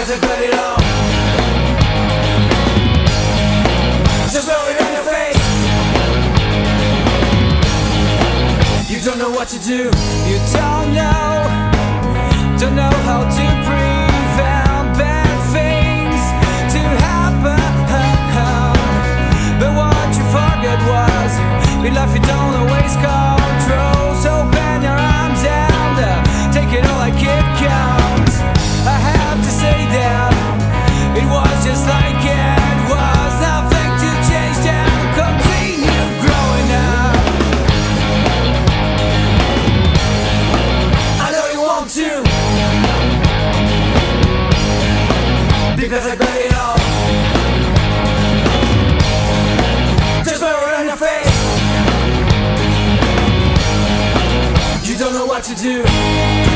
Just it in your face. You don't know what to do. You don't know. Don't know how to prevent bad things to happen. But what you was we love you. what to do.